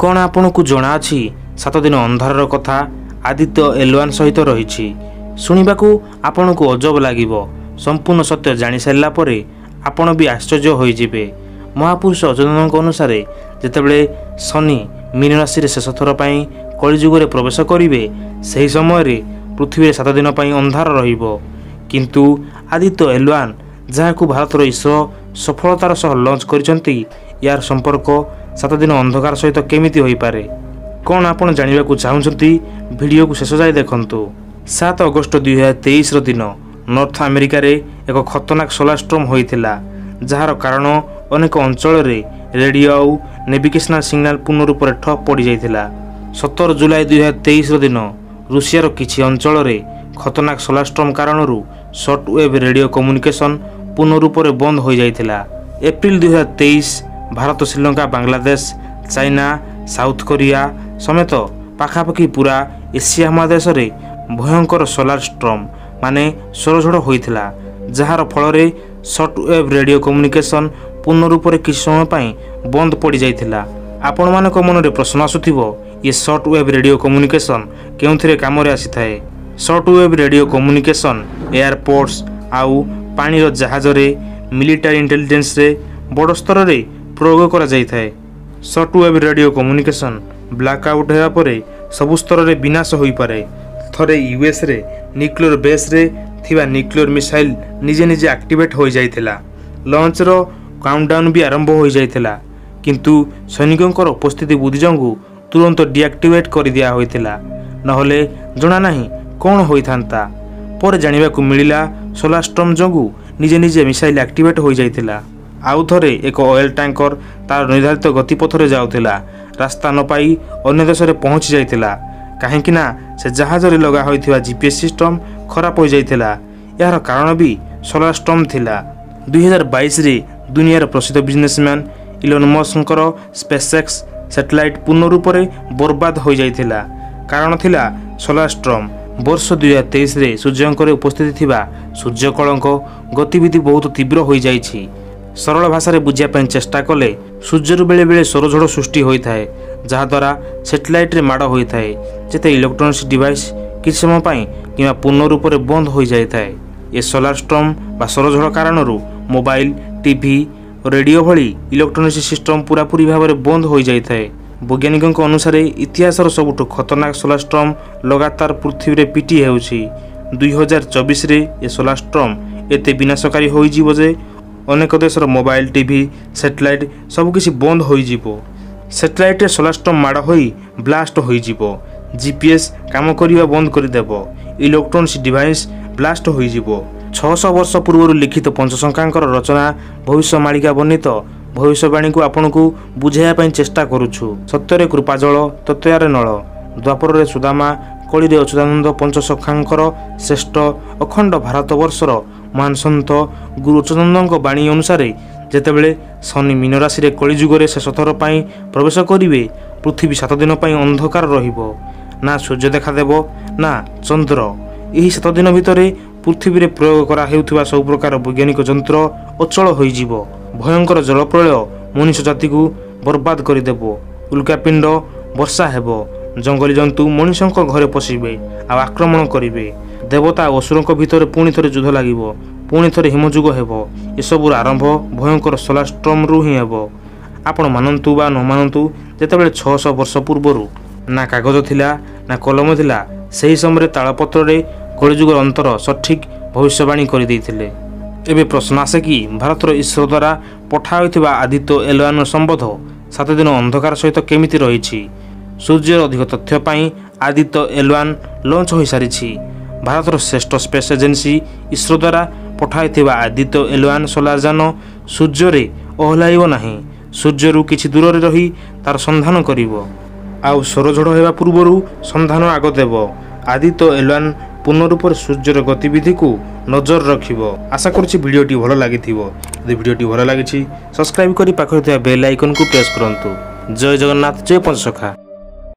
କ'ଣ ଆପଣଙ୍କୁ ଜଣାଅଛି? ସାତ ଦିନ ଅନ୍ଧାରର କଥା ଆଦିତ୍ୟ ଏଲୱାନ ସହିତ ରହିଛି। ଶୁଣିବାକୁ ଆପଣଙ୍କୁ ଅଜବ ଲାଗିବ। ସମ୍ପୂର୍ଣ୍ଣ ସତ୍ୟ ଜାଣିସାରିଲା ପରେ ଆପଣ ବି ଆଶ୍ଚର୍ଯ୍ୟ ହୋଇଯିବେ। ମହାପୁରୁଷ ଅଚନ୍ଦନଙ୍କ ଅନୁସାରେ ଯେତେବେଳେ ଶନି ମୀନ ରାଶିରେ ଶେଷ ଥର ପାଇଁ କଳିଯୁଗରେ ପ୍ରବେଶ କରିବେ ସେହି ସମୟରେ ପୃଥିବୀରେ ସାତ ଦିନ ପାଇଁ ଅନ୍ଧାର ରହିବ। କିନ୍ତୁ ଆଦିତ୍ୟ ଏଲୱାନ ଯାହାକୁ ଭାରତର ଇସ୍ରୋ ସଫଳତାର ସହ ଲଞ୍ଚ କରିଛନ୍ତି ଏହାର ସମ୍ପର୍କ ସାତ ଦିନ ଅନ୍ଧକାର ସହିତ କେମିତି ହୋଇପାରେ? କ'ଣ ଆପଣ ଜାଣିବାକୁ ଚାହୁଁଛନ୍ତି? ଭିଡ଼ିଓକୁ ଶେଷ ଯାଏ ଦେଖନ୍ତୁ। ସାତ ଅଗଷ୍ଟ ଦୁଇହଜାର ତେଇଶର ଦିନ ନର୍ଥ ଆମେରିକାରେ ଏକ ଖତରନାକ ସୋଲାର ଷ୍ଟର୍ମ ହୋଇଥିଲା ଯାହାର କାରଣ ଅନେକ ଅଞ୍ଚଳରେ ରେଡ଼ିଓ ଆଉ ନେଭିଗେସନାଲ ସିଗ୍ନାଲ ପୂର୍ଣ୍ଣ ରୂପରେ ଠପ୍ ପଡ଼ିଯାଇଥିଲା। ସତର ଜୁଲାଇ ଦୁଇହଜାର ତେଇଶର ଦିନ ରୁଷିଆର କିଛି ଅଞ୍ଚଳରେ ଖତରନାକ ସୋଲାର ଷ୍ଟର୍ମ କାରଣରୁ ସର୍ଟ ୱେଭ୍ ରେଡ଼ିଓ କମ୍ୟୁନିକେସନ୍ ପୂର୍ଣ୍ଣ ରୂପରେ ବନ୍ଦ ହୋଇଯାଇଥିଲା। ଏପ୍ରିଲ ଦୁଇହଜାର ତେଇଶ Bharat Sri Lanka Bangladesh China South Korea ସମେତ ପାଖାପାଖି ପୁରା ଏସିଆ ମହାଦେଶରେ ଭୟଙ୍କର ସୋଲାର ଷ୍ଟର୍ମ ମାନେ ସୌରଝଡ଼ ହୋଇଥିଲା ଯାହାର ଫଳରେ ସର୍ଟ ୱେଭ୍ ରେଡ଼ିଓ କମ୍ୟୁନିକେସନ୍ ପୂର୍ଣ୍ଣ ରୂପରେ କିଛି ସମୟ ପାଇଁ ବନ୍ଦ ପଡ଼ିଯାଇଥିଲା। ଆପଣମାନଙ୍କ ମନରେ ପ୍ରଶ୍ନ ଆସୁଥିବ ଏ ସର୍ଟ ୱେଭ୍ ରେଡ଼ିଓ କମ୍ୟୁନିକେସନ୍ କେଉଁଥିରେ କାମରେ ଆସିଥାଏ? Short wave radio communication airports ଆଉ ପାଣିର ଜାହାଜରେ ମିଲିଟାରୀ ଇଣ୍ଟେଲିଜେନ୍ସରେ ବଡ଼ ସ୍ତରରେ ପ୍ରୟୋଗ କରାଯାଇଥାଏ। Short wave radio communication black out ହେବା ପରେ ସବୁ ସ୍ତରରେ ବିନାଶ ହୋଇପାରେ। ଥରେ ୟୁଏସ୍ରେ ନ୍ୟୁକ୍ଲିୟର ବେସ୍ରେ ଥିବା ନ୍ୟୁକ୍ଲିୟର ମିସାଇଲ୍ ନିଜେ ନିଜେ ଆକ୍ଟିଭେଟ୍ ହୋଇଯାଇଥିଲା। ଲଞ୍ଚର କାଉଣ୍ଟଡାଉନ୍ ବି ଆରମ୍ଭ ହୋଇଯାଇଥିଲା। କିନ୍ତୁ ସୈନିକଙ୍କର ଉପସ୍ଥିତି ବୁଦ୍ଧି ଯୋଗୁଁ ତୁରନ୍ତ ଡିଆକ୍ଟିଭେଟ୍ କରିଦିଆ ହୋଇଥିଲା। ନହେଲେ ଜଣା ନାହିଁ କ'ଣ ହୋଇଥାନ୍ତା। ପରେ ଜାଣିବାକୁ ମିଳିଲା ସୋଲାର ଷ୍ଟର୍ମ ଯୋଗୁଁ ନିଜେ ନିଜେ ମିସାଇଲ୍ ଆକ୍ଟିଭେଟ୍ ହୋଇଯାଇଥିଲା। ଆଉ ଥରେ ଏକ ଅଏଲ୍ ଟ୍ୟାଙ୍କର ତାର ନିର୍ଦ୍ଧାରିତ ଗତିପଥରେ ଯାଉଥିଲା। ରାସ୍ତା ନ ପାଇ ଅନ୍ୟ ଦେଶରେ ପହଞ୍ଚି ଯାଇଥିଲା। କାହିଁକି ନା ସେ ଜାହାଜରେ ଲଗା ହୋଇଥିବା ଜିପିଏସ୍ ସିଷ୍ଟମ ଖରାପ ହୋଇଯାଇଥିଲା। ଏହାର କାରଣ ବି ସୋଲାର ଷ୍ଟର୍ମ ଥିଲା। ଦୁଇହଜାର ବାଇଶରେ ଦୁନିଆର ପ୍ରସିଦ୍ଧ ବିଜନେସମ୍ୟାନ୍ ଇଲନ୍ ମସ୍କଙ୍କର ସ୍ପେସଏକ୍ସ ସ୍ୟାଟେଲାଇଟ୍ ପୂର୍ଣ୍ଣ ରୂପରେ ବର୍ବାଦ ହୋଇଯାଇଥିଲା। କାରଣ ଥିଲା ସୋଲାର ଷ୍ଟର୍ମ ବର୍ଷ ଦୁଇହଜାର ତେଇଶରେ ସୂର୍ଯ୍ୟଙ୍କର ଉପସ୍ଥିତି ଥିବା ସୂର୍ଯ୍ୟକଳଙ୍କ ଗତିବିଧି ବହୁତ ତୀବ୍ର ହୋଇଯାଇଛି। ସରଳ ଭାଷାରେ ବୁଝିବା ପାଇଁ ଚେଷ୍ଟା କଲେ ସୂର୍ଯ୍ୟରୁ ବେଳେବେଳେ ସୌରଝଡ଼ ସୃଷ୍ଟି ହୋଇଥାଏ ଯାହାଦ୍ୱାରା ସେଟେଲାଇଟ୍ରେ ମାଡ଼ ହୋଇଥାଏ ଯେତେ ଇଲେକ୍ଟ୍ରୋନିକ୍ସ ଡିଭାଇସ୍ କିଛି ସମୟ ପାଇଁ କିମ୍ବା ପୂର୍ଣ୍ଣ ରୂପରେ ବନ୍ଦ ହୋଇଯାଇଥାଏ। ଏ ସୋଲାର ଷ୍ଟର୍ମ ବା ସୌରଝଡ଼ କାରଣରୁ ମୋବାଇଲ ଟିଭି ରେଡ଼ିଓ ଭଳି ଇଲେକ୍ଟ୍ରୋନିକ୍ସ ସିଷ୍ଟମ ପୁରାପୁରି ଭାବରେ ବନ୍ଦ ହୋଇଯାଇଥାଏ। ବୈଜ୍ଞାନିକଙ୍କ ଅନୁସାରେ ଇତିହାସର ସବୁଠୁ ଖତରନାକ ସୋଲାର ଷ୍ଟର୍ମ ଲଗାତାର ପୃଥିବୀରେ ପିଟି ହେଉଛି। ଦୁଇ ହଜାର ଚବିଶରେ ଏ ସୋଲାର ଷ୍ଟର୍ମ ଏତେ ବିନାଶକାରୀ ହୋଇଯିବ ଯେ ଅନେକ ଦେଶର ମୋବାଇଲ ଟିଭି ସେଟେଲାଇଟ୍ ସବୁକିଛି ବନ୍ଦ ହୋଇଯିବ। ସେଟେଲାଇଟ୍ରେ ସୋଲାର ଷ୍ଟର୍ମ ମାଡ଼ ହୋଇ ବ୍ଲାଷ୍ଟ ହୋଇଯିବ। ଜିପିଏସ୍ କାମ କରିବା ବନ୍ଦ କରିଦେବ। ଇଲେକ୍ଟ୍ରୋନିକ୍ସ ଡିଭାଇସ୍ ବ୍ଲାଷ୍ଟ ହୋଇଯିବ। ଛଅଶହ ବର୍ଷ ପୂର୍ବରୁ ଲିଖିତ ପଞ୍ଚଶଙ୍କାଙ୍କର ରଚନା ଭବିଷ୍ୟମାଳିକା ବର୍ଣ୍ଣିତ। ଭବିଷ୍ୟବାଣୀକୁ ଆପଣଙ୍କୁ ବୁଝାଇବା ପାଇଁ ଚେଷ୍ଟା କରୁଛୁ। ସତ୍ୟରେ କୃପାଜଳ ତତ୍ତ୍ୱରେ ନଳ। ଦ୍ୱାପରରେ ସୁଦାମା କଳିରେ ଅଚ୍ୟୁତାନନ୍ଦ ପଞ୍ଚସଖାଙ୍କର ଶ୍ରେଷ୍ଠ ଅଖଣ୍ଡ ଭାରତବର୍ଷର ମହାନ ସନ୍ଥ ଗୁରୁ ଅଚ୍ୟୁତାନନ୍ଦଙ୍କ ବାଣୀ ଅନୁସାରେ ଯେତେବେଳେ ଶନି ମୀନ ରାଶିରେ କଳିଯୁଗରେ ଶେଷଥର ପାଇଁ ପ୍ରବେଶ କରିବେ ପୃଥିବୀ ସାତ ଦିନ ପାଇଁ ଅନ୍ଧକାର ରହିବ। ନା ସୂର୍ଯ୍ୟ ଦେଖାଦେବ ନା ଚନ୍ଦ୍ର। ଏହି ସାତ ଦିନ ଭିତରେ ପୃଥିବୀରେ ପ୍ରୟୋଗ କରାହେଉଥିବା ସବୁ ପ୍ରକାର ବୈଜ୍ଞାନିକ ଯନ୍ତ୍ର ଅଚଳ ହୋଇଯିବ। ଭୟଙ୍କର ଜଳପ୍ରଳୟ ମଣିଷ ଜାତିକୁ ବର୍ବାଦ କରିଦେବ। ଉଲ୍କାପିଣ୍ଡ ବର୍ଷା ହେବ। ଜଙ୍ଗଲୀ ଜନ୍ତୁ ମଣିଷଙ୍କ ଘରେ ପଶିବେ ଆଉ ଆକ୍ରମଣ କରିବେ। ଦେବତା ଓ ଅସୁରଙ୍କ ଭିତରେ ପୁଣି ଥରେ ଯୁଦ୍ଧ ଲାଗିବ ପୁଣି ଥରେ ହିମଯୁଗ ହେବ ଏସବୁର ଆରମ୍ଭ ଭୟଙ୍କର ସୋଲାର ଷ୍ଟର୍ମରୁ ହିଁ ହେବ। ଆପଣ ମାନନ୍ତୁ ବା ନ ମାନନ୍ତୁ ଯେତେବେଳେ ଛଅଶହ ବର୍ଷ ପୂର୍ବରୁ ନା କାଗଜ ଥିଲା ନା କଲମ ଥିଲା ସେହି ସମୟରେ ତାଳପତ୍ରରେ କଳିଯୁଗର ଅନ୍ତର ସଠିକ୍ ଭବିଷ୍ୟବାଣୀ କରିଦେଇଥିଲେ। ଏବେ ପ୍ରଶ୍ନ ଆସେ କି ଭାରତର ଇସ୍ରୋ ଦ୍ୱାରା ପଠା ହୋଇଥିବା ଆଦିତ୍ୟ ଏଲୱାନର ସମ୍ବନ୍ଧ ସାତ ଦିନ ଅନ୍ଧକାର ସହିତ କେମିତି ରହିଛି? ସୂର୍ଯ୍ୟର ଅଧିକ ତଥ୍ୟ ପାଇଁ ଆଦିତ୍ୟ ଏଲୱାନ ଲଞ୍ଚ ହୋଇସାରିଛି। ଭାରତର ଶ୍ରେଷ୍ଠ ସ୍ପେସ୍ ଏଜେନ୍ସି ଇସ୍ରୋ ଦ୍ୱାରା ପଠାଇଥିବା ଆଦିତ୍ୟ ଏଲୱାନ ସୋଲାର ଯାନ ସୂର୍ଯ୍ୟରେ ଓହଲାଇବ ନାହିଁ ସୂର୍ଯ୍ୟରୁ କିଛି ଦୂରରେ ରହି ତାର ସନ୍ଧାନ କରିବ ଆଉ ସୌରଝଡ଼ ହେବା ପୂର୍ବରୁ ସନ୍ଧାନ ଆଗ ଦେବ ଆଦିତ୍ୟ ଏଲୱାନ ପୂର୍ଣ୍ଣ ରୂପରେ ସୂର୍ଯ୍ୟର ଗତିବିଧିକୁ ନଜର ରଖିବ ଆଶା କରୁଛି ଭିଡ଼ିଓଟି ଭଲ ଲାଗିଥିବ ଯଦି ଭିଡ଼ିଓଟି ଭଲ ଲାଗିଛି ସବସ୍କ୍ରାଇବ୍ କରି ପାଖରେ ଥିବା ବେଲ୍ ଆଇକନ୍କୁ ପ୍ରେସ୍ କରନ୍ତୁ ଜୟ ଜଗନ୍ନାଥ ଜୟ ପଞ୍ଚସଖା